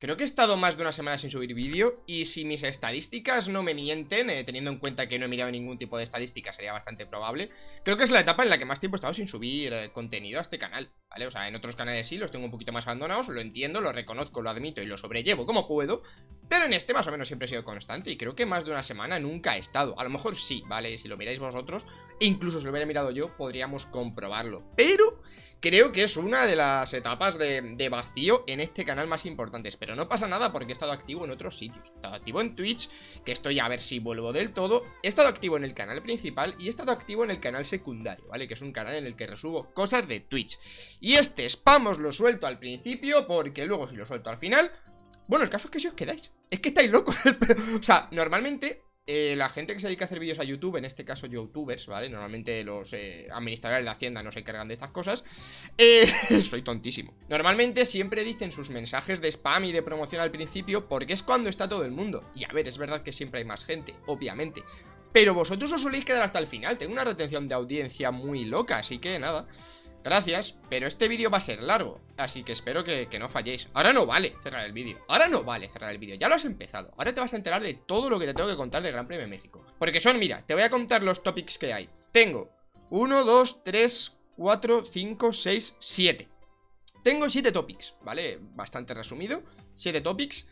Creo que he estado más de una semana sin subir vídeo y si mis estadísticas no me mienten, eh, teniendo en cuenta que no he mirado ningún tipo de estadística, sería bastante probable, creo que es la etapa en la que más tiempo he estado sin subir eh, contenido a este canal, ¿vale? O sea, en otros canales sí, los tengo un poquito más abandonados, lo entiendo, lo reconozco, lo admito y lo sobrellevo como puedo, pero en este más o menos siempre he sido constante y creo que más de una semana nunca he estado. A lo mejor sí, ¿vale? Si lo miráis vosotros, incluso si lo hubiera mirado yo, podríamos comprobarlo. Pero creo que es una de las etapas de, vacío en este canal más importantes. Pero no pasa nada porque he estado activo en otros sitios. He estado activo en Twitch, que estoy a ver si vuelvo del todo. He estado activo en el canal principal y he estado activo en el canal secundario, ¿vale? Que es un canal en el que resubo cosas de Twitch. Y este spam os lo suelto al principio porque luego si lo suelto al final... Bueno, el caso es que si os quedáis. Es que estáis locos. o sea, normalmente eh, la gente que se dedica a hacer vídeos a YouTube, en este caso youtubers, ¿vale? Normalmente los eh, administradores de Hacienda no se encargan de estas cosas. Eh, soy tontísimo. Normalmente siempre dicen sus mensajes de spam y de promoción al principio porque es cuando está todo el mundo. Y a ver, es verdad que siempre hay más gente, obviamente. Pero vosotros os soléis quedar hasta el final. Tengo una retención de audiencia muy loca, así que nada. Gracias, pero este vídeo va a ser largo Así que espero que, no falléis. Ahora no vale cerrar el vídeo Ahora no vale cerrar el vídeo Ya lo has empezado. Ahora te vas a enterar de todo lo que te tengo que contar del Gran Premio de México. Porque son, mira, te voy a contar los topics que hay. Tengo 1, 2, 3, 4, 5, 6, 7 Tengo 7 topics, ¿vale? Bastante resumido 7 topics.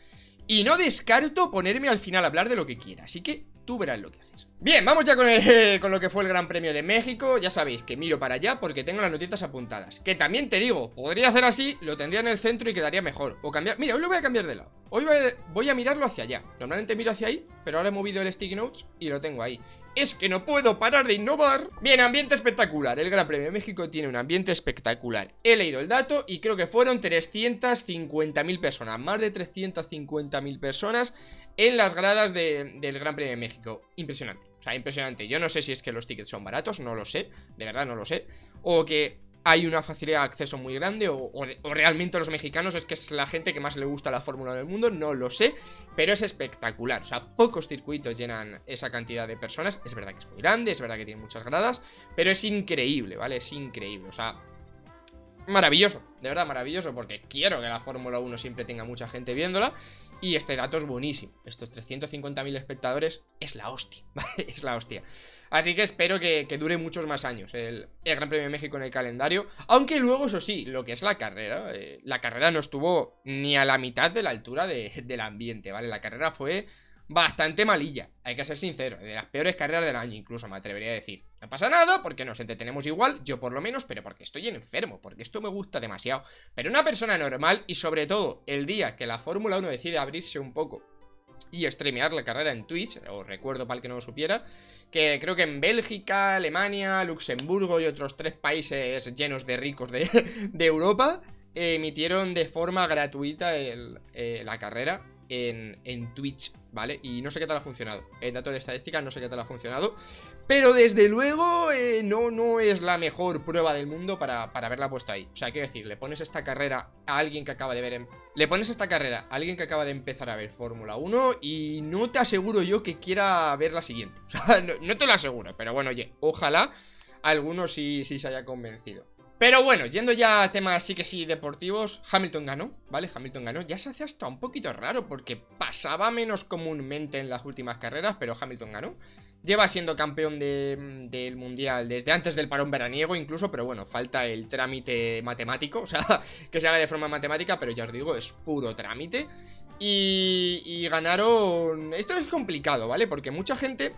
Y no descarto ponerme al final a hablar de lo que quiera Así que tú verás lo que haces. Bien, vamos ya con, lo que fue el Gran Premio de México. Ya sabéis que miro para allá porque tengo las notitas apuntadas. Que también te digo, podría hacer así, lo tendría en el centro y quedaría mejor. O cambiar... Mira, hoy lo voy a cambiar de lado. Hoy voy a mirarlo hacia allá. Normalmente miro hacia ahí, pero ahora he movido el Sticky Notes y lo tengo ahí. Es que no puedo parar de innovar. Bien, ambiente espectacular. El Gran Premio de México tiene un ambiente espectacular. He leído el dato y creo que fueron 350.000 personas. Más de 350.000 personas en las gradas del Gran Premio de México. Impresionante. O sea, impresionante. Yo no sé si es que los tickets son baratos, no lo sé. De verdad, no lo sé. O que hay una facilidad de acceso muy grande. O, realmente los mexicanos es que es la gente que más le gusta la Fórmula del mundo. No lo sé. Pero es espectacular. O sea, pocos circuitos llenan esa cantidad de personas. Es verdad que es muy grande, es verdad que tiene muchas gradas. Pero es increíble, ¿vale? Es increíble. O sea, maravilloso, de verdad maravilloso, porque quiero que la Fórmula 1 siempre tenga mucha gente viéndola y este dato es buenísimo. Estos 350.000 espectadores es la hostia, Es la hostia. Así que espero que, dure muchos más años el, Gran Premio de México en el calendario. Aunque luego, eso sí, lo que es la carrera, eh, la carrera no estuvo ni a la mitad de la altura del ambiente, ¿vale? La carrera fue bastante malilla, hay que ser sincero, de las peores carreras del año incluso me atrevería a decir. No pasa nada porque nos entretenemos igual, yo por lo menos, pero porque estoy enfermo, porque esto me gusta demasiado. Pero una persona normal y sobre todo el día que la Fórmula 1 decide abrirse un poco y streamear la carrera en Twitch, os recuerdo para el que no lo supiera, que creo que en Bélgica, Alemania, Luxemburgo y otros tres países llenos de ricos de, Europa emitieron de forma gratuita eh, la carrera en, Twitch, ¿vale? Y no sé qué tal ha funcionado. El dato de estadística no sé qué tal ha funcionado. Pero desde luego eh, no, no es la mejor prueba del mundo para, para haberla puesto ahí. O sea, quiero decir, le pones esta carrera a alguien que acaba de ver... Le pones esta carrera a alguien que acaba de empezar a ver Fórmula 1 y no te aseguro yo que quiera ver la siguiente. O sea, no, te lo aseguro, pero bueno, oye, ojalá alguno sí, sí se haya convencido. Pero bueno, yendo ya a temas sí que sí deportivos, Hamilton ganó, ¿vale? Hamilton ganó. Ya se hace hasta un poquito raro porque pasaba menos comúnmente en las últimas carreras, pero Hamilton ganó. Lleva siendo campeón del mundial desde antes del parón veraniego incluso, pero bueno, falta el trámite matemático, o sea, que se haga de forma matemática, pero ya os digo, es puro trámite. Y, y ganaron... Esto es complicado, ¿vale? Porque mucha gente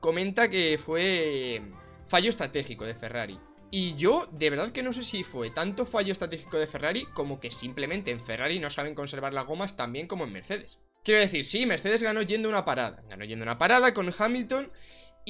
comenta que fue fallo estratégico de Ferrari. Y yo de verdad que no sé si fue tanto fallo estratégico de Ferrari como que simplemente en Ferrari no saben conservar las gomas tan bien como en Mercedes. Quiero decir, sí, Mercedes ganó yendo una parada. Ganó yendo una parada con Hamilton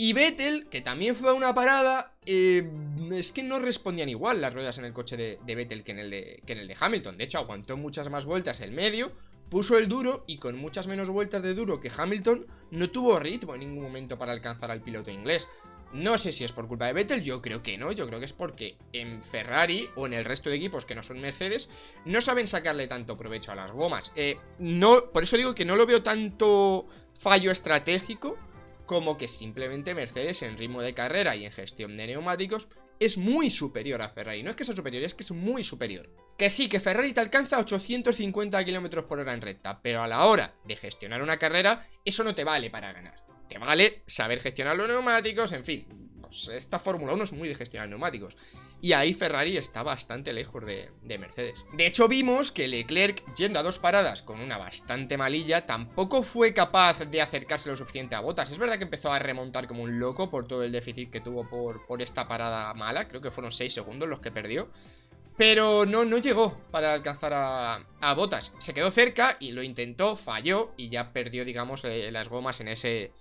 y Vettel, que también fue a una parada, eh, es que no respondían igual las ruedas en el coche de, Vettel que en, el de, que en el de Hamilton. De hecho, aguantó muchas más vueltas el medio, puso el duro y con muchas menos vueltas de duro que Hamilton, no tuvo ritmo en ningún momento para alcanzar al piloto inglés. No sé si es por culpa de Vettel, yo creo que no, yo creo que es porque en Ferrari o en el resto de equipos que no son Mercedes no saben sacarle tanto provecho a las gomas. Eh, no, por eso digo que no lo veo tanto fallo estratégico como que simplemente Mercedes en ritmo de carrera y en gestión de neumáticos es muy superior a Ferrari. No es que sea superior, es que es muy superior. Que sí, que Ferrari te alcanza a 850 km por hora en recta, pero a la hora de gestionar una carrera, eso no te vale para ganar. Te vale saber gestionar los neumáticos, en fin. Pues esta Fórmula 1 es muy de gestionar neumáticos. Y ahí Ferrari está bastante lejos de, de, Mercedes. De hecho, vimos que Leclerc, yendo a dos paradas con una bastante malilla, tampoco fue capaz de acercarse lo suficiente a Botas. Es verdad que empezó a remontar como un loco por todo el déficit que tuvo por, por esta parada mala. Creo que fueron 6 segundos los que perdió. Pero no, no llegó para alcanzar a, a, Botas. Se quedó cerca y lo intentó, falló y ya perdió, digamos, eh, las gomas en ese,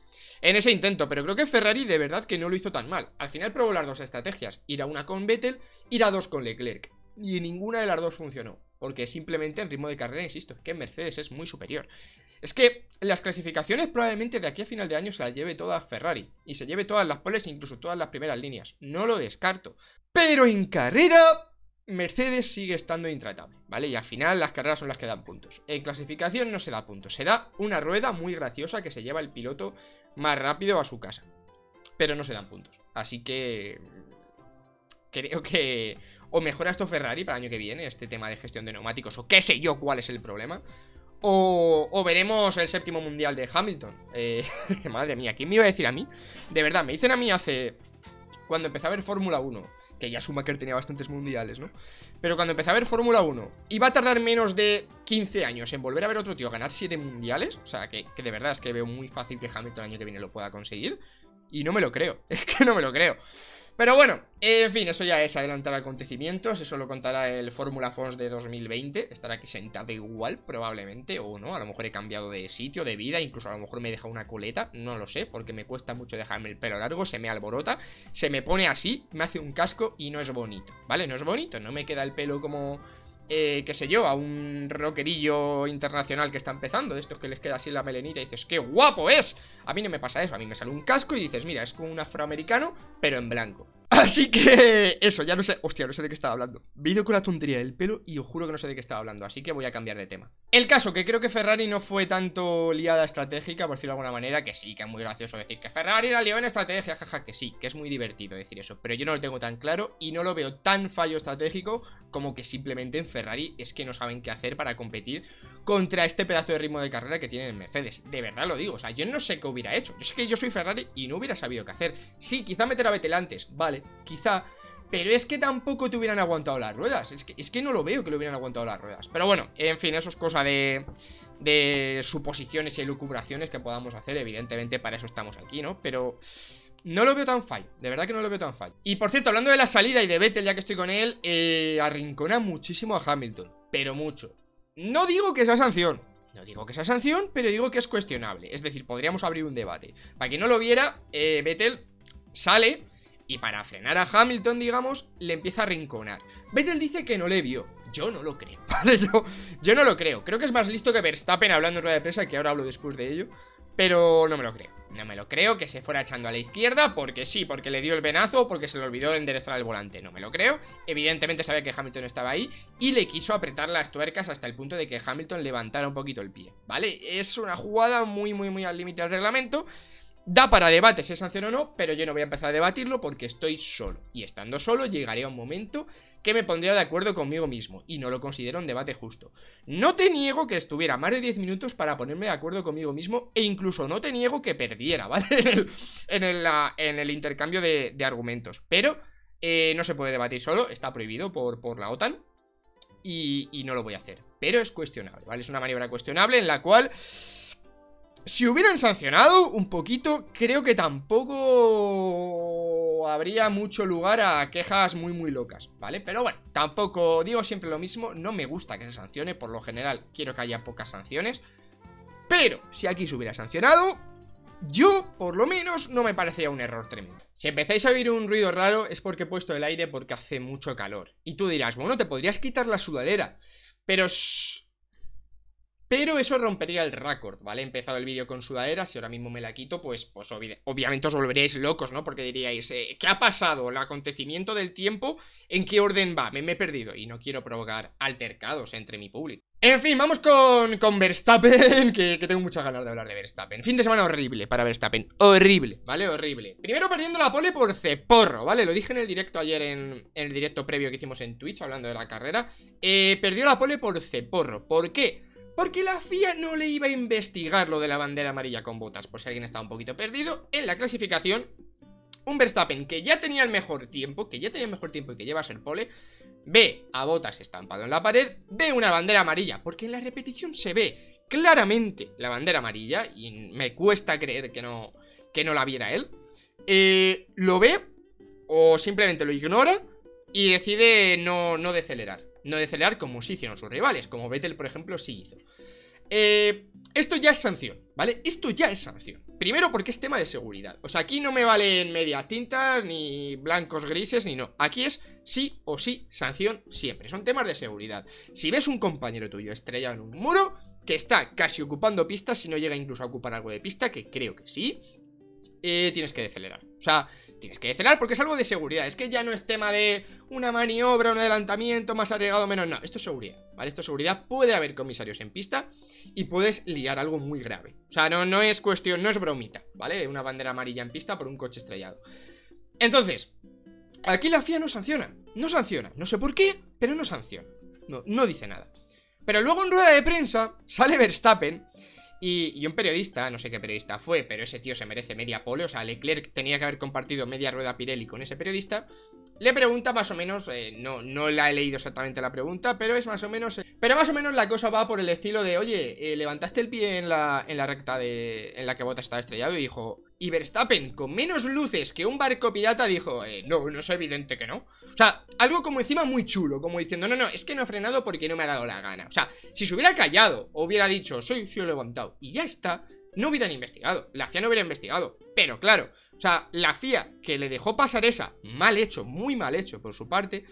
en ese intento. Pero creo que Ferrari de verdad que no lo hizo tan mal. Al final probó las dos estrategias. Ir a una con Vettel, ir a dos con Leclerc. Y ninguna de las dos funcionó. Porque simplemente en ritmo de carrera, insisto, que Mercedes es muy superior. Es que las clasificaciones probablemente de aquí a final de año se las lleve todas Ferrari. Y se lleve todas las poles, incluso todas las primeras líneas. No lo descarto. Pero en carrera Mercedes sigue estando intratable, ¿vale? Y al final las carreras son las que dan puntos. En clasificación no se da puntos, se da una rueda muy graciosa que se lleva el piloto más rápido a su casa. Pero no se dan puntos. Así que... Creo que... O mejora esto Ferrari para el año que viene, este tema de gestión de neumáticos, o qué sé yo cuál es el problema. O, o veremos el séptimo mundial de Hamilton. Eh, madre mía, ¿quién me iba a decir a mí? De verdad, me dicen a mí hace... Cuando empecé a ver Fórmula 1 que ya Schumacher tenía bastantes mundiales, ¿no? Pero cuando empecé a ver Fórmula 1, iba a tardar menos de 15 años en volver a ver otro tío ganar 7 mundiales. O sea, que, que, de verdad es que veo muy fácil que Hamilton el año que viene lo pueda conseguir. Y no me lo creo, es que no me lo creo. Pero bueno, en fin, eso ya es adelantar acontecimientos, eso lo contará el Fórmula Fons de 2020, estará aquí sentado igual probablemente, o no, a lo mejor he cambiado de sitio, de vida, incluso a lo mejor me he dejado una coleta, no lo sé, porque me cuesta mucho dejarme el pelo largo, se me alborota, se me pone así, me hace un casco y no es bonito, ¿vale? No es bonito, no me queda el pelo como... Eh, qué sé yo, a un rockerillo internacional que está empezando, de estos que les queda así la melenita y dices, ¡qué guapo es! A mí no me pasa eso, a mí me sale un casco y dices, mira, es como un afroamericano, pero en blanco. Así que eso, ya no sé, hostia, no sé de qué estaba hablando. Me he ido con la tontería del pelo y os juro que no sé de qué estaba hablando, así que voy a cambiar de tema. El caso, que creo que Ferrari no fue tanto liada estratégica, por decirlo de alguna manera, que sí, que es muy gracioso decir que Ferrari la lió en estrategia, jaja, que sí, que es muy divertido decir eso, pero yo no lo tengo tan claro y no lo veo tan fallo estratégico como que simplemente en Ferrari es que no saben qué hacer para competir contra este pedazo de ritmo de carrera que tienen en Mercedes. De verdad lo digo, o sea, yo no sé qué hubiera hecho. Yo sé que yo soy Ferrari y no hubiera sabido qué hacer. Sí, quizá meter a Vettel antes, vale, quizá... Pero es que tampoco te hubieran aguantado las ruedas. Es que, es que no lo veo que le hubieran aguantado las ruedas. Pero bueno, en fin, eso es cosa de, de suposiciones y elucubraciones que podamos hacer. Evidentemente, para eso estamos aquí, ¿no? Pero no lo veo tan fallo, de verdad que no lo veo tan fallo. Y por cierto, hablando de la salida y de Vettel, ya que estoy con él, eh, arrincona muchísimo a Hamilton, pero mucho. No digo que sea sanción, no digo que sea sanción, pero digo que es cuestionable. Es decir, podríamos abrir un debate. Para quien no lo viera, eh, Vettel sale y para frenar a Hamilton, digamos, le empieza a rinconar. Vettel dice que no le vio. Yo no lo creo, ¿vale? Yo, no lo creo. Creo que es más listo que Verstappen hablando en rueda de prensa, que ahora hablo después de ello. Pero no me lo creo. No me lo creo que se fuera echando a la izquierda porque sí, porque le dio el venazo, porque se le olvidó enderezar el volante. No me lo creo. Evidentemente sabía que Hamilton estaba ahí y le quiso apretar las tuercas hasta el punto de que Hamilton levantara un poquito el pie. ¿Vale? Es una jugada muy, muy, muy al límite del reglamento. Da para debate si es sanción o no, pero yo no voy a empezar a debatirlo porque estoy solo. Y estando solo llegaré a un momento que me pondría de acuerdo conmigo mismo, y no lo considero un debate justo. No te niego que estuviera más de 10 minutos para ponerme de acuerdo conmigo mismo, e incluso no te niego que perdiera, ¿vale? en, el, intercambio de, argumentos. Pero eh, no se puede debatir solo, está prohibido por, por la OTAN, y, y no lo voy a hacer. Pero es cuestionable, ¿vale? Es una maniobra cuestionable en la cual... Si hubieran sancionado un poquito, creo que tampoco habría mucho lugar a quejas muy muy locas, ¿vale? Pero bueno, tampoco digo siempre lo mismo, no me gusta que se sancione, por lo general quiero que haya pocas sanciones. Pero si aquí se hubiera sancionado, yo, por lo menos, no me parecía un error tremendo. Si empezáis a oír un ruido raro es porque he puesto el aire porque hace mucho calor. Y tú dirás, bueno, te podrías quitar la sudadera. Pero... pero eso rompería el récord, ¿vale? He empezado el vídeo con sudadera, si ahora mismo me la quito, pues, pues obviamente os volveréis locos, ¿no? Porque diríais, eh, ¿qué ha pasado? ¿El acontecimiento del tiempo? ¿En qué orden va? Me, he perdido y no quiero provocar altercados entre mi público. En fin, vamos con, con Verstappen, que, tengo muchas ganas de hablar de Verstappen. Fin de semana horrible para Verstappen, horrible, ¿vale? Horrible. Primero perdiendo la pole por ceporro, ¿vale? Lo dije en el directo ayer, en, el directo previo que hicimos en Twitch, hablando de la carrera. Eh, perdió la pole por ceporro, ¿por qué? Porque la FIA no le iba a investigar lo de la bandera amarilla con botas, por si alguien estaba un poquito perdido. En la clasificación, un Verstappen que ya tenía el mejor tiempo, que ya tenía el mejor tiempo y que lleva a ser pole, ve a botas estampado en la pared, ve una bandera amarilla, porque en la repetición se ve claramente la bandera amarilla, y me cuesta creer que no, que no la viera él. Eh, lo ve, o simplemente lo ignora, y decide no, no decelerar. No decelerar como sí hicieron sus rivales, como Vettel, por ejemplo, sí hizo. Eh, esto ya es sanción, ¿vale? Esto ya es sanción. Primero porque es tema de seguridad. O sea, aquí no me valen media tintas, ni blancos grises, ni no. Aquí es sí o sí sanción siempre. Son temas de seguridad. Si ves un compañero tuyo estrellado en un muro, que está casi ocupando pistas, si no llega incluso a ocupar algo de pista, que creo que sí, eh, tienes que decelerar. O sea, tienes que decelerar porque es algo de seguridad. Es que ya no es tema de una maniobra, un adelantamiento más agregado, menos. No, esto es seguridad, ¿vale? Esto es seguridad. Puede haber comisarios en pista y puedes liar algo muy grave. O sea, no, no es cuestión, no es bromita, ¿vale? Una bandera amarilla en pista por un coche estrellado. Entonces, aquí la FIA no sanciona. No sanciona. No sé por qué, pero no sanciona. No, no dice nada. Pero luego en rueda de prensa sale Verstappen y, un periodista, no sé qué periodista fue, pero ese tío se merece media pole, o sea, Leclerc tenía que haber compartido media rueda Pirelli con ese periodista, le pregunta más o menos, eh, no, no la he leído exactamente la pregunta, pero es más o menos, eh, pero más o menos la cosa va por el estilo de, oye, eh, levantaste el pie en la, en la recta de, en la que Bota estaba estrellado y dijo, y Verstappen, con menos luces que un barco pirata, dijo, eh, no, no es evidente que no. O sea, algo como encima muy chulo, como diciendo, no, no, es que no he frenado porque no me ha dado la gana. O sea, si se hubiera callado o hubiera dicho, soy, soy levantado, y ya está, no hubieran investigado. La FIA no hubiera investigado. Pero claro, o sea, la FIA que le dejó pasar esa, mal hecho, muy mal hecho por su parte,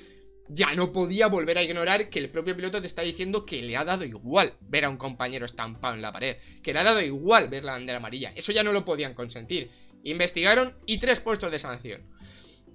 ya no podía volver a ignorar que el propio piloto te está diciendo que le ha dado igual ver a un compañero estampado en la pared, que le ha dado igual ver la bandera amarilla. Eso ya no lo podían consentir. Investigaron y tres puestos de sanción.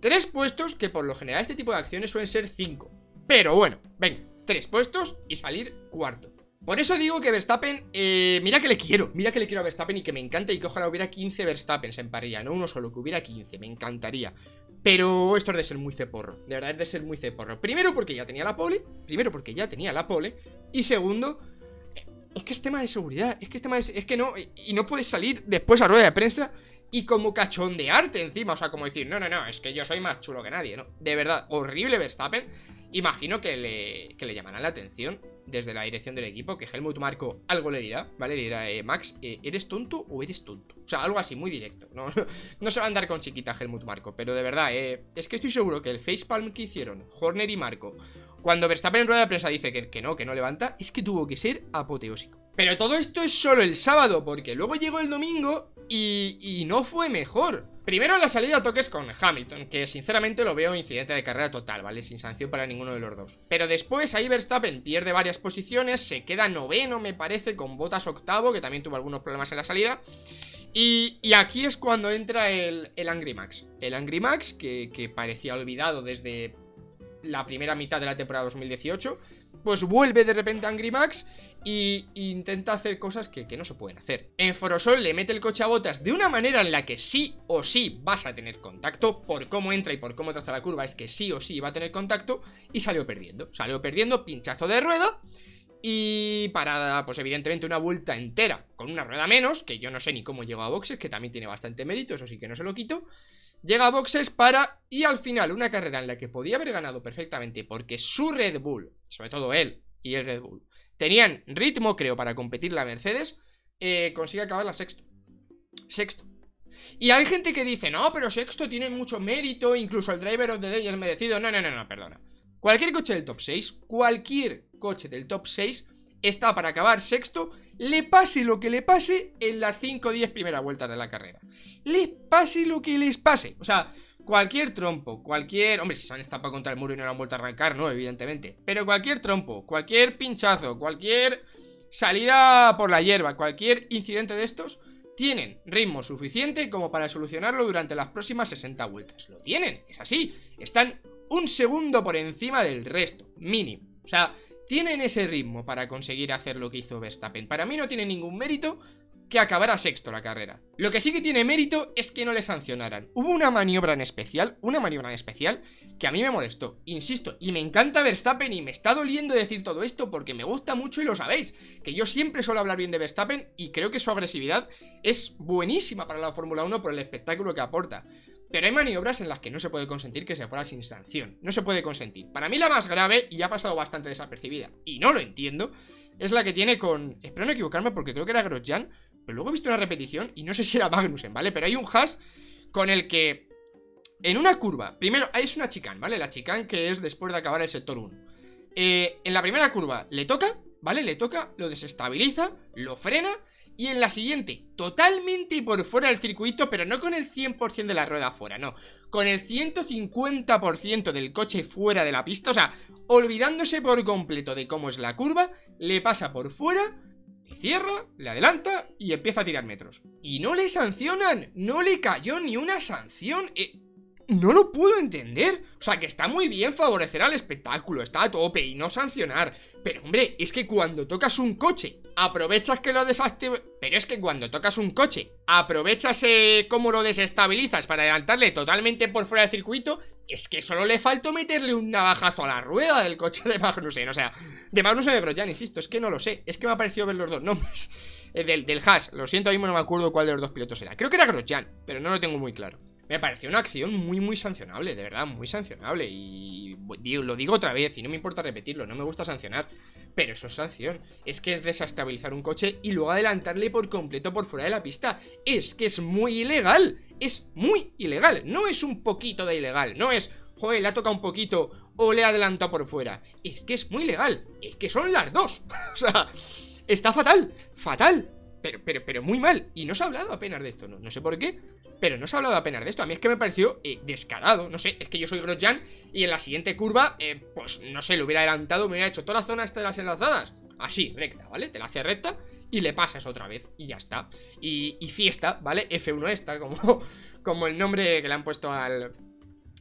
Tres puestos que por lo general este tipo de acciones suelen ser cinco. Pero bueno, venga, tres puestos y salir cuarto. Por eso digo que Verstappen, eh, mira que le quiero, mira que le quiero a Verstappen y que me encanta y que ojalá hubiera 15 Verstappens en parrilla, no uno solo, que hubiera 15, me encantaría. Pero esto es de ser muy ceporro, de verdad es de ser muy ceporro. Primero porque ya tenía la pole, primero porque ya tenía la pole, y segundo, es que es tema de seguridad, es que es tema de, es que no, y no puedes salir después a rueda de prensa y como cachondearte encima, o sea, como decir, no, no, no, es que yo soy más chulo que nadie, ¿no? De verdad, horrible Verstappen, imagino que le, que le llamarán la atención desde la dirección del equipo, que Helmut Marco algo le dirá, ¿vale? Le dirá, eh, Max, eh, ¿eres tonto o eres tonto? O sea, algo así, muy directo, ¿no? no se va a andar con chiquita Helmut Marco, pero de verdad, eh, es que estoy seguro que el facepalm que hicieron Horner y Marco, cuando Verstappen en rueda de prensa dice que, que no, que no levanta, es que tuvo que ser apoteósico. Pero todo esto es solo el sábado, porque luego llegó el domingo y, y no fue mejor. Primero la salida toques con Hamilton, que sinceramente lo veo incidente de carrera total, ¿vale? Sin sanción para ninguno de los dos. Pero después ahí Verstappen pierde varias posiciones, se queda noveno me parece, con botas octavo, que también tuvo algunos problemas en la salida. Y, aquí es cuando entra el, Angry Max. El Angry Max, que, que parecía olvidado desde la primera mitad de la temporada 2018 pues vuelve de repente Angry Max y, intenta hacer cosas que, no se pueden hacer. En Forosol le mete el coche a botas de una manera en la que sí o sí vas a tener contacto, por cómo entra y por cómo traza la curva, es que sí o sí va a tener contacto, y salió perdiendo. Salió perdiendo, pinchazo de rueda, y parada, pues evidentemente una vuelta entera, con una rueda menos, que yo no sé ni cómo llegó a boxes, que también tiene bastante mérito, eso sí que no se lo quito. Llega a boxes para, y al final, una carrera en la que podía haber ganado perfectamente, porque su Red Bull sobre todo él y el Red Bull, tenían ritmo, creo, para competir la Mercedes, eh, consigue acabar la sexto. Sexto. Y hay gente que dice, no, pero sexto tiene mucho mérito, incluso el driver of the day es merecido. No, no, no, no, perdona. Cualquier coche del top 6, cualquier coche del top 6 está para acabar sexto, le pase lo que le pase en las 5 o 10 primeras vueltas de la carrera. Le pase lo que les pase. O sea, Cualquier trompo, cualquier... Hombre, si se han estampado contra el muro y no lo han vuelto a arrancar, no, evidentemente. Pero cualquier trompo, cualquier pinchazo, cualquier salida por la hierba, cualquier incidente de estos, tienen ritmo suficiente como para solucionarlo durante las próximas 60 vueltas. Lo tienen, es así. Están un segundo por encima del resto, mínimo. O sea, tienen ese ritmo para conseguir hacer lo que hizo Verstappen. Para mí no tiene ningún mérito que acabara sexto la carrera. Lo que sí que tiene mérito es que no le sancionaran. Hubo una maniobra en especial, una maniobra en especial, que a mí me molestó. Insisto, y me encanta Verstappen y me está doliendo decir todo esto porque me gusta mucho y lo sabéis. Que yo siempre suelo hablar bien de Verstappen y creo que su agresividad es buenísima para la Fórmula 1 por el espectáculo que aporta. Pero hay maniobras en las que no se puede consentir que se fuera sin sanción. No se puede consentir. Para mí la más grave, y ha pasado bastante desapercibida, y no lo entiendo, es la que tiene con... Espero no equivocarme porque creo que era Grosjean, luego he visto una repetición y no sé si era Magnussen, ¿vale? Pero hay un hash con el que en una curva, primero, es una chicane, ¿vale? La chicane que es después de acabar el sector 1. Eh, en la primera curva le toca, ¿vale? Le toca, lo desestabiliza, lo frena y en la siguiente, totalmente por fuera del circuito, pero no con el 100% de la rueda fuera, no. Con el 150% del coche fuera de la pista, o sea, olvidándose por completo de cómo es la curva, le pasa por fuera cierra, le adelanta y empieza a tirar metros. Y no le sancionan, no le cayó ni una sanción. Eh, no lo puedo entender. O sea, que está muy bien favorecer al espectáculo, está a tope y no sancionar. Pero hombre, es que cuando tocas un coche, aprovechas que lo desactivas... Pero es que cuando tocas un coche, aprovechas eh, cómo lo desestabilizas para adelantarle totalmente por fuera del circuito, es que solo le faltó meterle un navajazo a la rueda del coche de Magnussen. O sea, de Magnussen de Grosjean, insisto, es que no lo sé. Es que me ha parecido ver los dos nombres eh, del, del Haas. Lo siento, ahora mismo no me acuerdo cuál de los dos pilotos era. Creo que era Grosjean, pero no lo tengo muy claro. Me pareció una acción muy, muy sancionable, de verdad, muy sancionable. Y lo digo otra vez, y no me importa repetirlo, no me gusta sancionar. Pero eso es sanción. Es que es desestabilizar un coche y luego adelantarle por completo por fuera de la pista. Es que es muy ilegal. Es muy ilegal. No es un poquito de ilegal. No es, joder, le ha tocado un poquito o le ha adelantado por fuera. Es que es muy ilegal. Es que son las dos. o sea, está fatal. Fatal. Pero, pero, pero muy mal. Y no se ha hablado apenas de esto. No, no sé por qué. Pero no se ha hablado apenas de esto. A mí es que me pareció eh, descarado. No sé, es que yo soy Grosjean y en la siguiente curva, eh, pues no sé, lo hubiera adelantado, me hubiera hecho toda la zona esta de las enlazadas. Así, recta, ¿vale? Te la hace recta y le pasas otra vez y ya está. Y, fiesta, ¿vale? F1 esta, como, como el nombre que le han puesto al,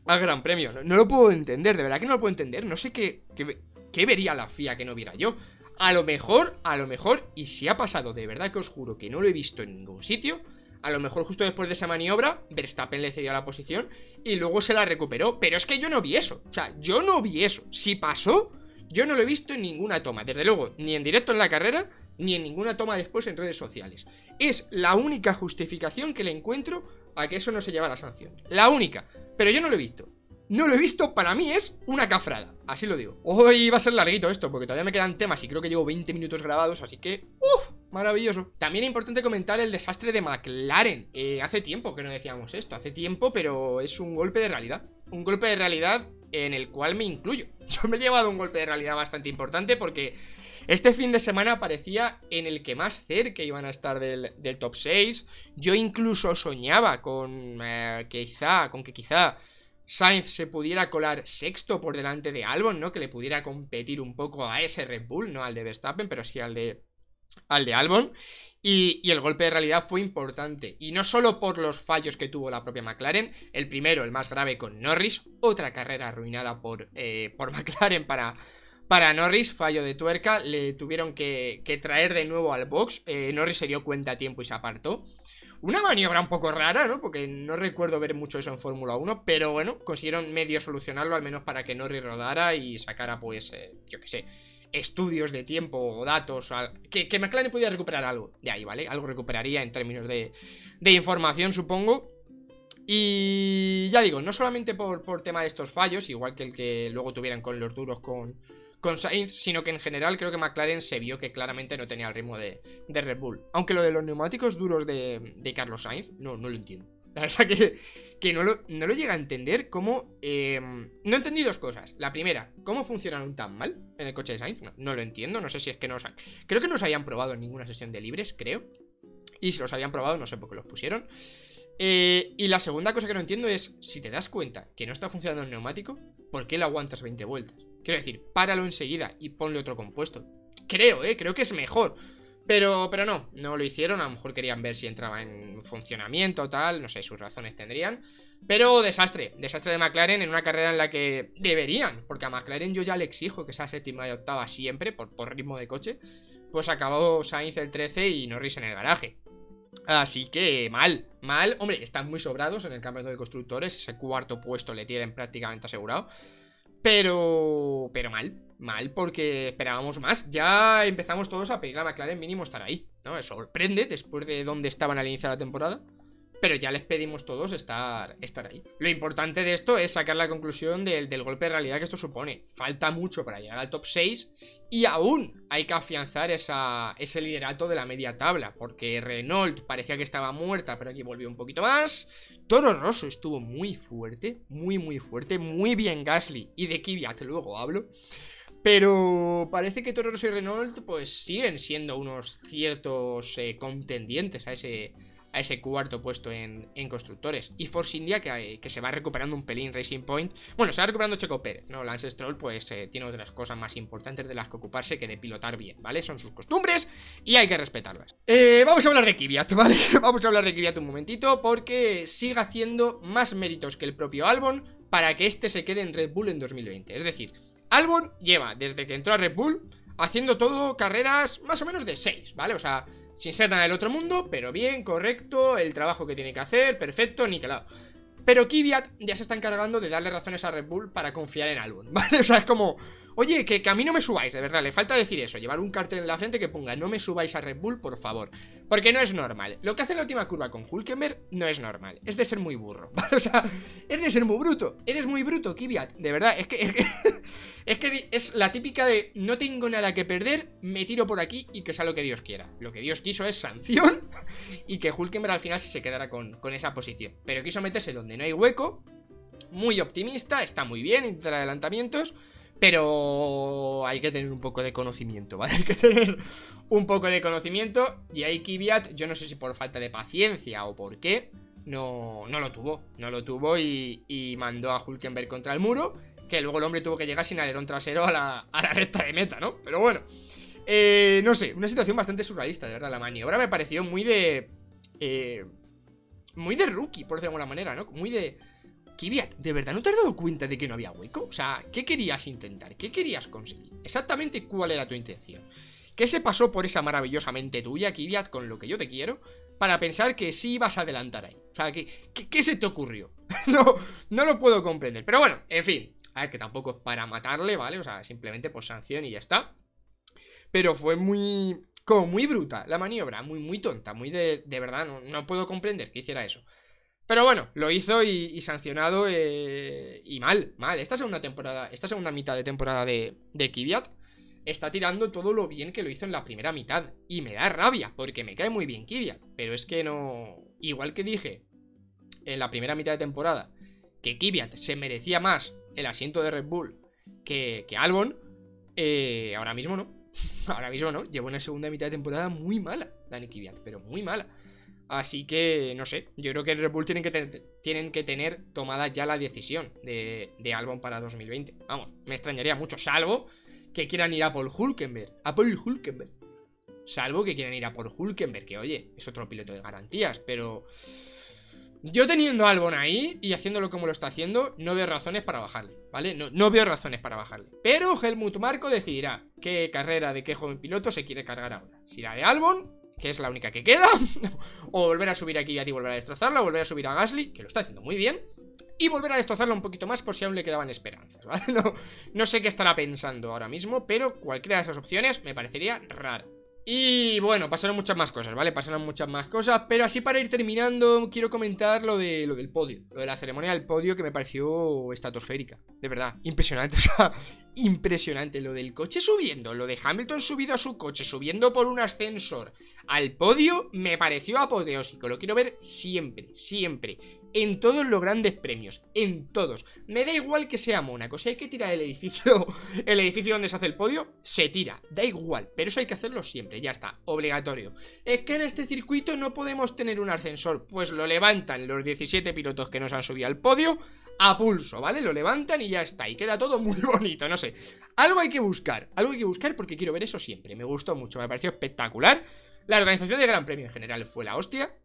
al Gran Premio. No, lo puedo entender, de verdad que no lo puedo entender. No sé qué, qué, qué vería la FIA que no viera yo. A lo mejor, a lo mejor, y si ha pasado, de verdad que os juro que no lo he visto en ningún sitio a lo mejor justo después de esa maniobra, Verstappen le cedió la posición y luego se la recuperó. Pero es que yo no vi eso. O sea, yo no vi eso. Si pasó, yo no lo he visto en ninguna toma. Desde luego, ni en directo en la carrera, ni en ninguna toma después en redes sociales. Es la única justificación que le encuentro a que eso no se lleva la sanción. La única. Pero yo no lo he visto no lo he visto, para mí es una cafrada. Así lo digo. Hoy va a ser larguito esto, porque todavía me quedan temas y creo que llevo 20 minutos grabados, así que... ¡Uf! Maravilloso. También es importante comentar el desastre de McLaren. Hace tiempo que no decíamos esto, hace tiempo, pero es un golpe de realidad. Un golpe de realidad en el cual me incluyo. Yo me he llevado un golpe de realidad bastante importante porque este fin de semana parecía en el que más cerca iban a estar del, top 6. Yo incluso soñaba con eh, quizá, con que quizá Sainz se pudiera colar sexto por delante de Albon, ¿no? Que le pudiera competir un poco a ese Red Bull, no al de Verstappen, pero sí al de, al de Albon. Y, el golpe de realidad fue importante. Y no solo por los fallos que tuvo la propia McLaren, el primero, el más grave con Norris, otra carrera arruinada por, eh, por McLaren para, para Norris, fallo de tuerca, le tuvieron que, traer de nuevo al box, eh, Norris se dio cuenta a tiempo y se apartó. Una maniobra un poco rara, ¿no? Porque no recuerdo ver mucho eso en Fórmula 1, pero bueno, consiguieron medio solucionarlo, al menos para que Norris rodara y sacara, pues, eh, yo qué sé, estudios de tiempo o datos, que, que McLaren pudiera recuperar algo de ahí, ¿vale? Algo recuperaría en términos de, de información, supongo. Y ya digo, no solamente por, por tema de estos fallos, igual que el que luego tuvieran con los duros con, con Sainz, sino que en general creo que McLaren se vio que claramente no tenía el ritmo de, Red Bull. Aunque lo de los neumáticos duros de, Carlos Sainz, no, no lo entiendo. La verdad que, que no, lo, no, lo, llega a entender cómo... Em, no entendí dos cosas. La primera, ¿cómo funcionaron tan mal en el coche de Sainz? No, lo entiendo, no sé si es que no. Creo que no se habían probado en ninguna sesión de libres, creo. Y si los habían probado, no sé por qué los pusieron. Eh, y la segunda cosa que no entiendo es, si te das cuenta que no está funcionando el neumático, ¿por qué lo aguantas 20 vueltas? Quiero decir, páralo enseguida y ponle otro compuesto. Creo, ¿eh? Creo que es mejor. Pero, pero no, no lo hicieron. A lo mejor querían ver si entraba en funcionamiento tal. No sé, sus razones tendrían. Pero desastre, desastre de McLaren en una carrera en la que deberían, porque a McLaren yo ya le exijo que sea séptima y octava siempre, por, por ritmo de coche. Pues acabó Sainz el 13 y Norris en el garaje. Así que mal, mal. Hombre, están muy sobrados en el campeonato de constructores. Ese cuarto puesto le tienen prácticamente asegurado. Pero, pero mal, mal porque esperábamos más. Ya empezamos todos a pedir a McLaren mínimo estar ahí. ¿no? Me sorprende después de dónde estaban al inicio de la temporada. Pero ya les pedimos todos estar, estar ahí. Lo importante de esto es sacar la conclusión del, golpe de realidad que esto supone. Falta mucho para llegar al top 6 y aún hay que afianzar esa, ese liderato de la media tabla. Porque Renault parecía que estaba muerta, pero aquí volvió un poquito más. Toro Rosso estuvo muy fuerte, muy muy fuerte, muy bien Gasly y de Kvyat luego hablo. Pero parece que Toro Rosso y Renault pues siguen siendo unos ciertos eh, contendientes a ese a ese cuarto puesto en, constructores. Y Force India, que, que, se va recuperando un pelín Racing Point. Bueno, se va recuperando Checo Pérez, ¿no? Lance Stroll, pues eh, tiene otras cosas más importantes de las que ocuparse que de pilotar bien, ¿vale? Son sus costumbres y hay que respetarlas. Eh, vamos a hablar de Kvyat, ¿vale? vamos a hablar de Kvyat un momentito, porque sigue haciendo más méritos que el propio Albon para que este se quede en Red Bull en 2020. Es decir, Albon lleva, desde que entró a Red Bull, haciendo todo carreras más o menos de 6, ¿vale? O sea, sin ser nada del otro mundo, pero bien, correcto, el trabajo que tiene que hacer, perfecto, niquelado. Pero Kvyat ya se está encargando de darle razones a Red Bull para confiar en Albon, ¿vale? O sea, es como, Oye, que, a mí no me subáis, de verdad, le falta decir eso, llevar un cartel en la frente que ponga no me subáis a Red Bull, por favor. Porque no es normal. Lo que hace la última curva con Hulkenberg no es normal. Es de ser muy burro, O sea, es de ser muy bruto. Eres muy bruto, Kvyat. De verdad, es que... Es la típica de no tengo nada que perder, me tiro por aquí y que sea lo que Dios quiera. Lo que Dios quiso es sanción y que Hulkenberg al final se quedara con, con esa posición. Pero quiso meterse donde no hay hueco, muy optimista, está muy bien, intentar adelantamientos, pero hay que tener un poco de conocimiento, ¿vale? Hay que tener un poco de conocimiento. Y ahí Kvyat, yo no sé si por falta de paciencia o por qué, no, no lo tuvo. No lo tuvo y, mandó a Hulkenberg contra el muro. Que luego el hombre tuvo que llegar sin alerón trasero a la, a la recta de meta, ¿no? Pero bueno. Eh, no sé, una situación bastante surrealista, de verdad. La maniobra me pareció muy de... Eh, muy de rookie, por decirlo de alguna manera, ¿no? Muy de Kvyat, ¿de verdad no te has dado cuenta de que no había hueco? O sea, ¿qué querías intentar? ¿Qué querías conseguir? Exactamente cuál era tu intención. ¿Qué se pasó por esa maravillosa mente tuya, Kvyat, con lo que yo te quiero, para pensar que sí ibas a adelantar ahí? O sea, ¿qué, qué, se te ocurrió? no, no lo puedo comprender. Pero bueno, en fin, que tampoco es para matarle, ¿vale? O sea, simplemente por sanción y ya está. Pero fue muy... como muy bruta la maniobra, muy, muy tonta, muy de... De verdad, no, puedo comprender que hiciera eso. Pero bueno, lo hizo y, sancionado eh, y mal, mal. Esta segunda temporada, esta segunda mitad de temporada de, de está tirando todo lo bien que lo hizo en la primera mitad. Y me da rabia, porque me cae muy bien Kvyat. Pero es que no... Igual que dije en la primera mitad de temporada que Kvyat se merecía más el asiento de Red Bull que, que Albon, eh, ahora mismo no. ahora mismo no. Llevo una segunda mitad de temporada muy mala, Dani Kvyat, pero muy mala. Así que, no sé, yo creo que Red Bull tienen que, tienen que tener tomada ya la decisión de, de Albon para 2020. Vamos, me extrañaría mucho, salvo que quieran ir a por Hulkenberg. A por Hulkenberg. Salvo que quieran ir a por Hulkenberg, que oye, es otro piloto de garantías, pero... Yo teniendo a Albon ahí y haciéndolo como lo está haciendo, no veo razones para bajarle, ¿vale? No, no veo razones para bajarle. Pero Helmut Marco decidirá qué carrera de qué joven piloto se quiere cargar ahora. Si la de Albon que es la única que queda, o volver a subir aquí y volver a destrozarla, o volver a subir a Gasly, que lo está haciendo muy bien, y volver a destrozarla un poquito más por si aún le quedaban esperanzas, ¿vale? No, no sé qué estará pensando ahora mismo, pero cualquiera de esas opciones me parecería rara. Y bueno, pasaron muchas más cosas, ¿vale? Pasaron muchas más cosas, pero así para ir terminando quiero comentar lo, de, lo del podio, lo de la ceremonia del podio que me pareció estratosférica, de verdad, impresionante, o sea, impresionante lo del coche subiendo, lo de Hamilton subido a su coche, subiendo por un ascensor al podio, me pareció apoteósico, lo quiero ver siempre, siempre, en todos los grandes premios, en todos. Me da igual que sea Mónaco, si hay que tirar el edificio, el edificio donde se hace el podio, se tira, da igual, pero eso hay que hacerlo siempre, ya está, obligatorio. Es que en este circuito no podemos tener un ascensor, pues lo levantan los 17 pilotos que nos han subido al podio, a pulso, ¿vale? Lo levantan y ya está, y queda todo muy bonito, no sé Algo hay que buscar, algo hay que buscar porque quiero ver eso siempre Me gustó mucho, me pareció espectacular La organización del Gran Premio en general fue la hostia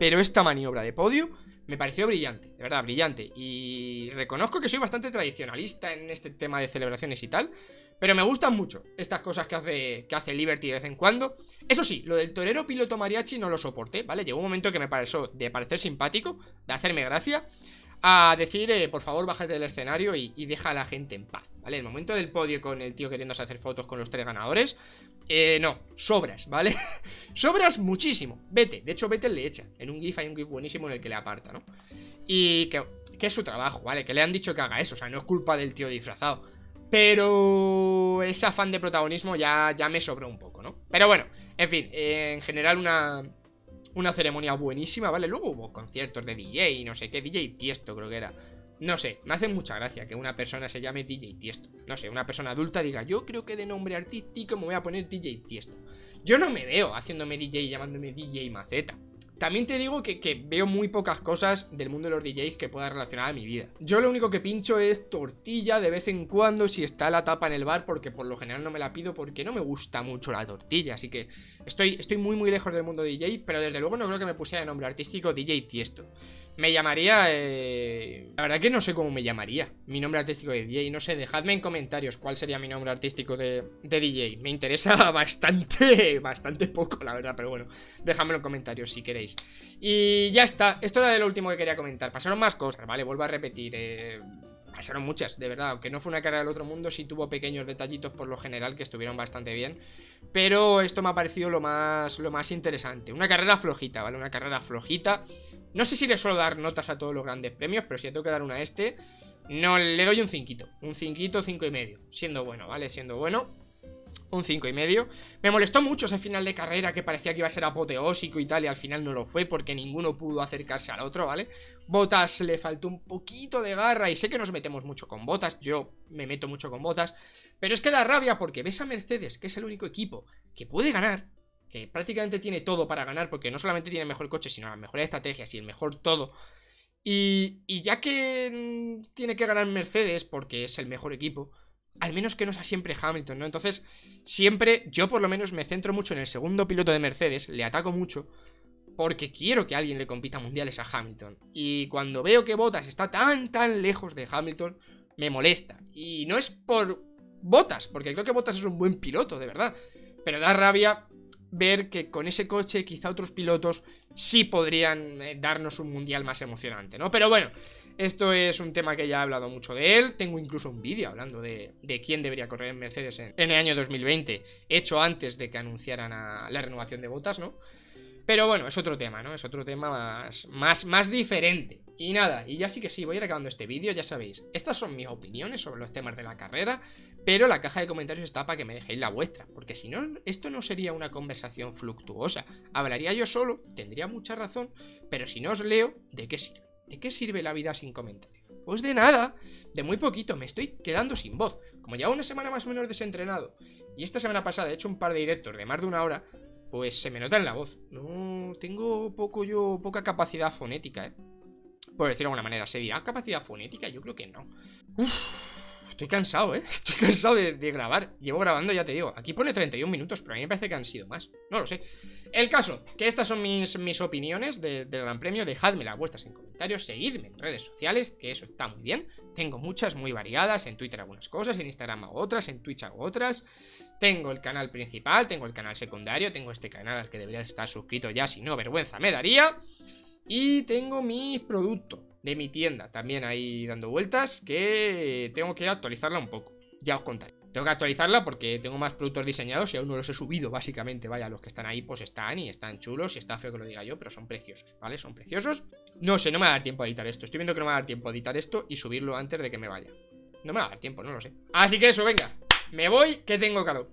Pero esta maniobra de podio me pareció brillante, de verdad, brillante Y reconozco que soy bastante tradicionalista en este tema de celebraciones y tal pero me gustan mucho estas cosas que hace, que hace Liberty de vez en cuando. Eso sí, lo del torero piloto mariachi no lo soporté, ¿vale? Llegó un momento que me pareció de parecer simpático, de hacerme gracia, a decir, eh, por favor, bájate del escenario y, deja a la gente en paz, ¿vale? El momento del podio con el tío queriéndose hacer fotos con los tres ganadores, eh, no, sobras, ¿vale? sobras muchísimo, vete, de hecho vete le echa, en un GIF hay un GIF buenísimo en el que le aparta, ¿no? Y que, que es su trabajo, ¿vale? Que le han dicho que haga eso, o sea, no es culpa del tío disfrazado. Pero ese afán de protagonismo ya, ya me sobró un poco, ¿no? Pero bueno, en fin, eh, en general una, una ceremonia buenísima, ¿vale? Luego hubo conciertos de DJ y no sé qué, DJ Tiesto creo que era. No sé, me hace mucha gracia que una persona se llame DJ Tiesto. No sé, una persona adulta diga, yo creo que de nombre artístico me voy a poner DJ Tiesto. Yo no me veo haciéndome DJ y llamándome DJ Maceta. También te digo que, veo muy pocas cosas del mundo de los DJs que pueda relacionar a mi vida. Yo lo único que pincho es tortilla de vez en cuando si está la tapa en el bar, porque por lo general no me la pido porque no me gusta mucho la tortilla. Así que estoy, estoy muy muy lejos del mundo DJ, pero desde luego no creo que me pusiera de nombre artístico DJ Tiesto. Me llamaría... Eh... La verdad que no sé cómo me llamaría Mi nombre artístico de DJ No sé, dejadme en comentarios cuál sería mi nombre artístico de, DJ Me interesa bastante, bastante poco, la verdad Pero bueno, dejadmelo en comentarios si queréis Y ya está, esto era de lo último que quería comentar Pasaron más cosas, ¿vale? Vuelvo a repetir eh pasaron muchas, de verdad. Aunque no fue una carrera del otro mundo, sí tuvo pequeños detallitos por lo general que estuvieron bastante bien. Pero esto me ha parecido lo más, lo más interesante. Una carrera flojita, ¿vale? Una carrera flojita. No sé si le suelo dar notas a todos los grandes premios, pero si tengo que dar una a este, no le doy un cinquito. Un cinquito, cinco y medio. Siendo bueno, ¿vale? Siendo bueno un 5 y medio. Me molestó mucho ese final de carrera que parecía que iba a ser apoteósico y tal, y al final no lo fue porque ninguno pudo acercarse al otro, ¿vale? Botas le faltó un poquito de garra y sé que nos metemos mucho con botas, yo me meto mucho con botas, pero es que da rabia porque ves a Mercedes, que es el único equipo que puede ganar, que prácticamente tiene todo para ganar, porque no solamente tiene el mejor coche, sino las mejores estrategias y el mejor todo. Y, y ya que mm, tiene que ganar Mercedes porque es el mejor equipo, al menos que no sea siempre Hamilton, ¿no? Entonces, siempre, yo por lo menos me centro mucho en el segundo piloto de Mercedes, le ataco mucho, porque quiero que alguien le compita mundiales a Hamilton. Y cuando veo que Bottas está tan, tan lejos de Hamilton, me molesta. Y no es por Bottas, porque creo que Bottas es un buen piloto, de verdad. Pero da rabia ver que con ese coche quizá otros pilotos sí podrían eh, darnos un mundial más emocionante, ¿no? Pero bueno, esto es un tema que ya he hablado mucho de él. Tengo incluso un vídeo hablando de, quién debería correr en Mercedes en, el año 2020, hecho antes de que anunciaran la renovación de botas, ¿no? Pero bueno, es otro tema, ¿no? Es otro tema más, más, más diferente. Y nada, y ya sí que sí, voy a ir acabando este vídeo, ya sabéis. Estas son mis opiniones sobre los temas de la carrera, pero la caja de comentarios está para que me dejéis la vuestra, porque si no, esto no sería una conversación fluctuosa. Hablaría yo solo, tendría mucha razón, pero si no os leo, ¿de qué sirve? ¿De qué sirve la vida sin comentarios? Pues de nada, de muy poquito, me estoy quedando sin voz. Como ya una semana más o menos desentrenado, y esta semana pasada he hecho un par de directos de más de una hora, pues se me nota en la voz. No, tengo poco yo, poca capacidad fonética, ¿eh? Por decirlo de alguna manera, ¿se dirá capacidad fonética? Yo creo que no. Uf, Estoy cansado, ¿eh? Estoy cansado de, grabar. Llevo grabando, ya te digo. Aquí pone 31 minutos, pero a mí me parece que han sido más. No lo sé. El caso, que estas son mis, mis opiniones del Gran Premio. Dejadme vuestras en comentarios. Seguidme en redes sociales, que eso está muy bien. Tengo muchas, muy variadas. En Twitter algunas cosas, en Instagram otras, en Twitch hago otras. Tengo el canal principal, tengo el canal secundario, tengo este canal al que deberías estar suscrito ya, si no, vergüenza me daría. Y tengo mi producto de mi tienda también ahí dando vueltas que tengo que actualizarla un poco. Ya os contaré. Tengo que actualizarla porque tengo más productos diseñados y aún no los he subido, básicamente. Vaya, los que están ahí pues están y están chulos y está feo que lo diga yo, pero son preciosos, ¿vale? Son preciosos. No sé, no me va a dar tiempo a editar esto. Estoy viendo que no me va a dar tiempo a editar esto y subirlo antes de que me vaya. No me va a dar tiempo, no lo sé. Así que eso, venga. Me voy, que tengo calor.